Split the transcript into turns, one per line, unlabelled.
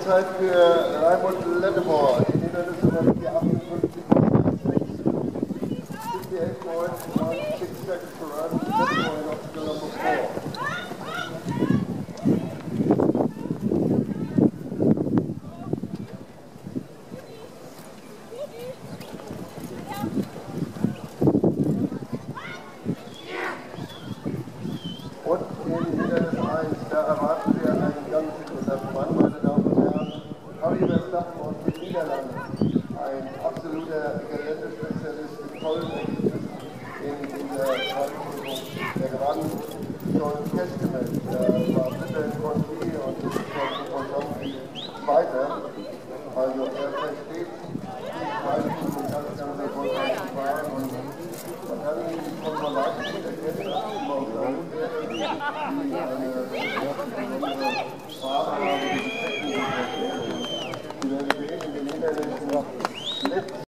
Zeit für Raimund Lettemore. Die Hindernisse die 58,6. 58 points, 6 seconds to run. Lettemore in obstacle number 4. Und in Verstappen aus den Niederlanden. Ein absoluter Geländespezialist mit tollen Ergebnissen in, in der Qualifikation. Der gewann schon festgemeldet. Er war Dritter in Prix und ist schon von Jean Zweiter. Also er versteht die Qualifikation ganz, ganz erfolgreich fahren. Und man kann ihn von leicht nicht erkennen, dass die Mauer die eine Au revoir.